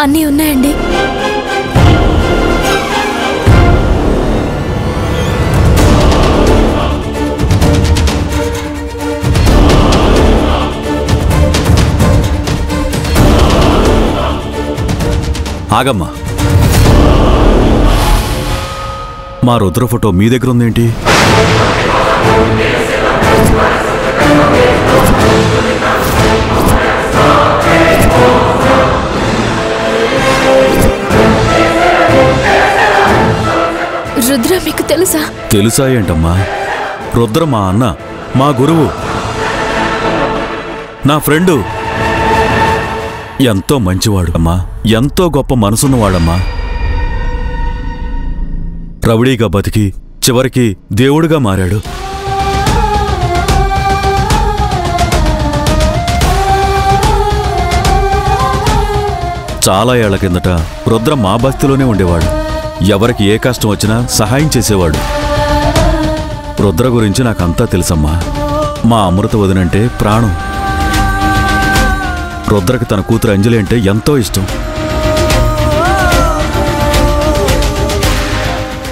అన్నీ ఉన్నాయండి. ఆగమ్మా. మా రుద్ర ఫోటో మీ దగ్గర ఉందేంటి? తెలుసా ఏంటమ్మా రుద్ర మా అన్న మా గురువు. నా ఫ్రెండు. ఎంతో మంచివాడు అమ్మా ఎంతో గొప్ప మనసున్నవాడమ్మా. రౌడీగా బతికి చివరికి దేవుడుగా మారాడు. చాలా ఏళ్ళ కిందట రుద్ర మా బస్తిలోనే ఉండేవాడు. ఎవరికి ఏ కష్టం వచ్చినా సహాయం చేసేవాడు. రుద్ర గురించి నాకంతా తెలుసమ్మా. మా అమృత వదినంటే ప్రాణం. రుద్రకి తన కూతురు అంజలి అంటే ఎంతో ఇష్టం.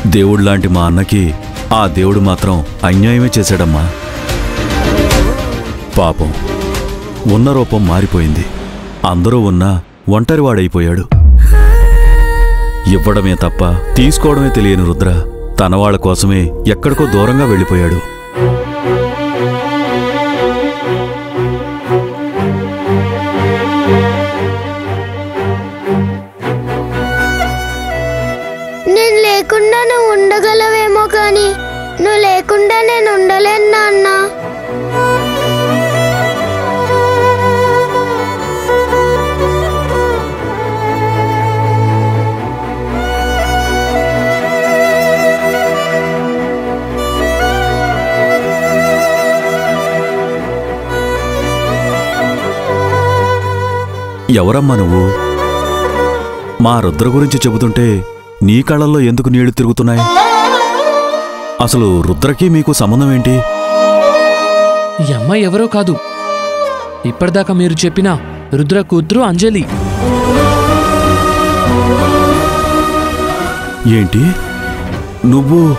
దేవుడిలాంటి మా అన్నకి ఆ దేవుడు మాత్రం అన్యాయమే చేశాడమ్మా. పాపం. ఉన్న రూపం మారిపోయింది. అందరూ ఉన్నా ఒంటరివాడైపోయాడు. ఇవ్వడమే తప్ప తీసుకోవడమే తెలియని రుద్ర తన వాళ్ళ కోసమే ఎక్కడికో దూరంగా వెళ్ళిపోయాడు. నేను లేకుండా నువ్వు ఉండగలవేమో కానీ నువ్వు లేకుండా నేను ఉండలేను అన్నా ఎవరమ్మా నువ్వు? మా రుద్ర గురించి చెబుతుంటే నీ కళ్ళల్లో ఎందుకు నీళ్ళు తిరుగుతున్నాయి? అసలు రుద్రకి మీకు సంబంధం ఏంటి? ఈ అమ్మాయి ఎవరో కాదు. ఇప్పటిదాకా మీరు చెప్పిన రుద్ర కూతురు అంజలి. ఏంటి? నువ్వు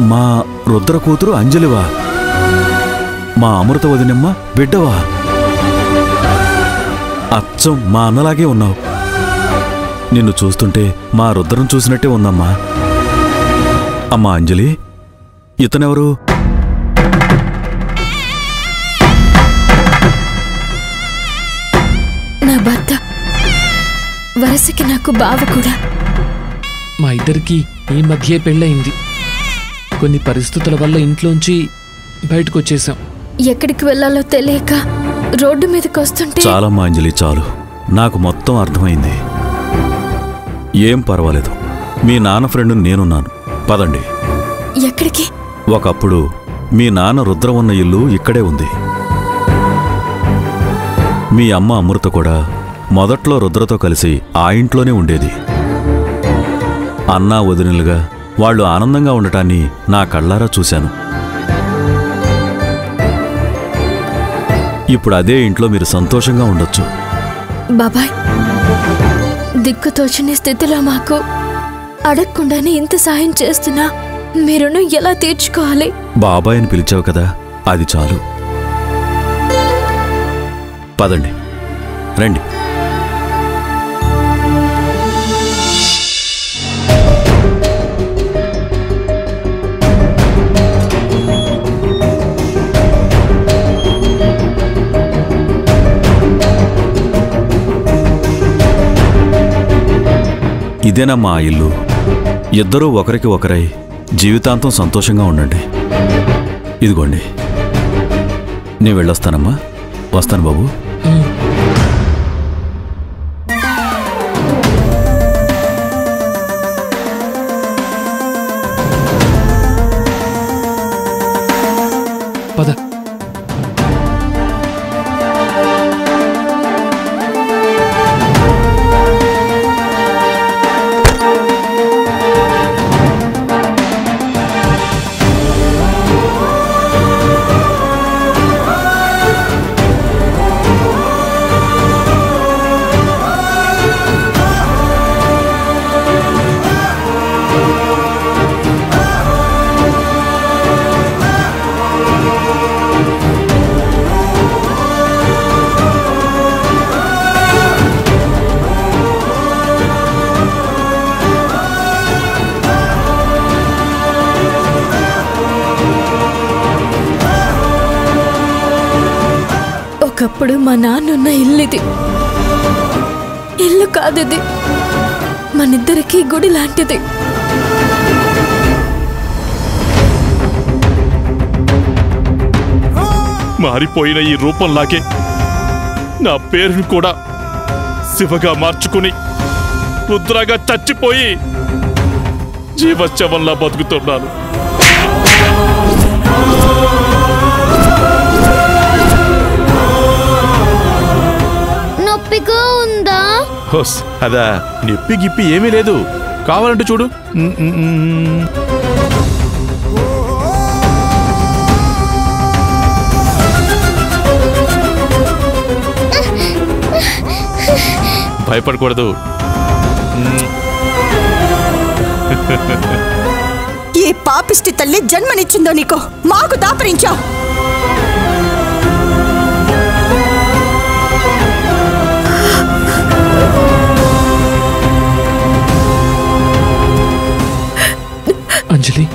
మా రుద్ర కూతురు అంజలివా? మా అమృత వదినమ్మ బిడ్డవా? అచ్చం మా అన్నలాగే ఉన్నావు. నిన్ను చూస్తుంటే మా రుద్రం చూసినట్టే ఉందమ్మా. అమ్మా అంజలి ఇతనెవరు? నా భర్త. వరసకి నాకు బావ కూడా. మా ఇద్దరికి ఈ మధ్యే పెళ్ళయింది. కొన్ని పరిస్థితుల వల్ల ఇంట్లోంచి బయటకు వచ్చేసాం ఎక్కడికి వెళ్ళాలో తెలియక రోడ్డు మీదకి వస్తుంటే చాలమ్మా అంజలి చాలు. నాకు మొత్తం అర్థమైంది. ఏం పర్వాలేదు. మీ నాన్న ఫ్రెండ్ నేనున్నాను. పదండి. ఎక్కడికి? ఒకప్పుడు మీ నాన్న రుద్ర ఉన్న ఇల్లు ఇక్కడే ఉంది. మీ అమ్మ అమృత కూడా మొదట్లో రుద్రతో కలిసి ఆ ఇంట్లోనే ఉండేది. అన్నా వదినలుగా వాళ్ళు ఆనందంగా ఉండటాన్ని నా కళ్ళారా చూశాను. ఇప్పుడు అదే ఇంట్లో మీరు సంతోషంగా ఉండొచ్చు. బాబాయ్ దిక్కు తోచని స్థితిలో మాకు అడగకుండానే ఇంత సాయం చేస్తున్నా మీరును ఎలా తీర్చుకోవాలి? బాబాయ్ అని పిలిచావు కదా అది చాలు. పదండి రండి. ఇదేనా మా ఇల్లు. ఇద్దరూ ఒకరికి ఒకరై జీవితాంతం సంతోషంగా ఉండండి. ఇదిగోండి. నేను వెళ్ళొస్తానమ్మా. వస్తాను బాబు. చిన్నప్పుడు మా నాన్నున్న ఇల్లుది. ఇల్లు కాదిది. మనిద్దరికీ గుడి లాంటిది. మారిపోయిన ఈ రూపంలాగే నా పేరును కూడా శివగా మార్చుకుని రుద్రగా చచ్చిపోయి జీవశవంలా బతుకుతున్నాను. హోస్ అదా నొప్పి గిప్పి ఏమీ లేదు. కావాలంటే చూడు. భయపడకూడదు. ఏ పాపిష్టి తల్లి జన్మనిచ్చిందో నీకు? మాకు దాపరించావు. अंजलि।